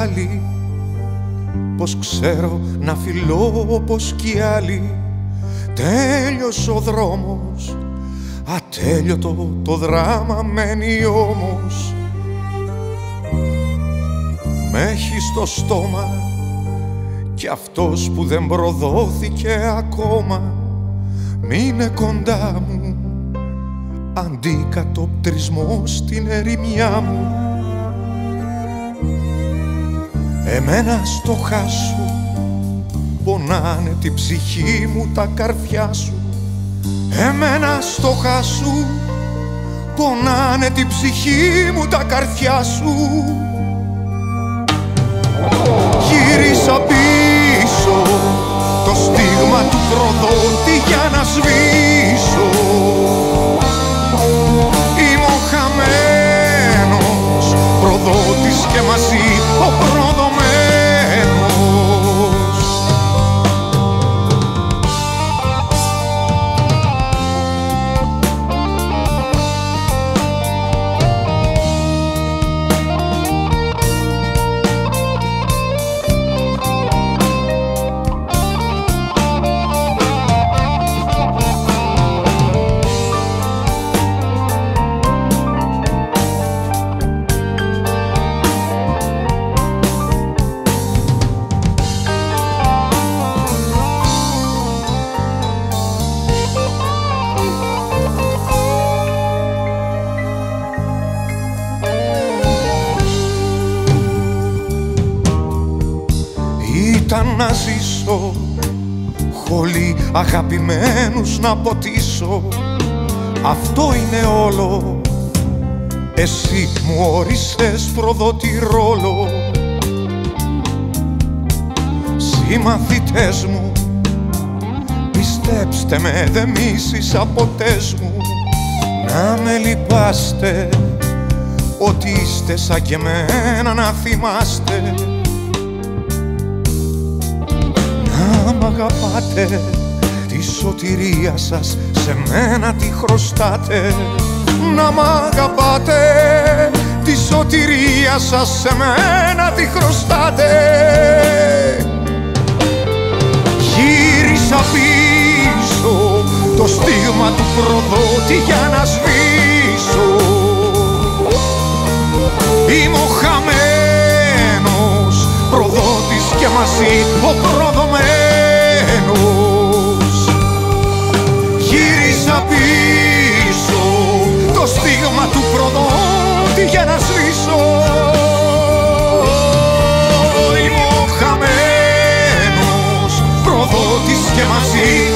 άλλη πως ξέρω να φιλώ όπως κι οι άλλοι. Τέλειος ο δρόμος ατέλειωτο το δράμα μένει όμως. Με έχει στο στόμα κι αυτός που δεν προδόθηκε ακόμα. Μείνε κοντά μου αντίκατοπτρισμό στην ερημιά μου Εμένα στο χάσου πονάνε την ψυχή μου τα καρφιά σου. Εμένα στο χάσου πονάνε την ψυχή μου τα καρφιά σου Ήταν να ζήσω. Χολή αγαπημένους να ποτίσω. Αυτό είναι όλο. Εσύ μου όρισες προδότη ρόλο. Συμμαθητές μου Πιστέψτε με δε μίσησα ποτές μου. Να με λυπάστε Ότι είστε σαν και εμένα να θυμάστε αγαπάτε Τη σωτηρία σας σε μένα τη χρωστάτε. Να μ' αγαπάτε Τη σωτηρία σας σε μένα τη χρωστάτε. Γύρισα πίσω το στίγμα του προδότη για να σβήσω. Είμαι ο χαμένος προδότης και μαζί ο προδομένος. que é macio.